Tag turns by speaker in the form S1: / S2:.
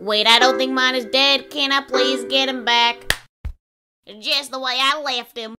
S1: Wait, I don't think mine is dead. Can I please get him back? Just the way I left him.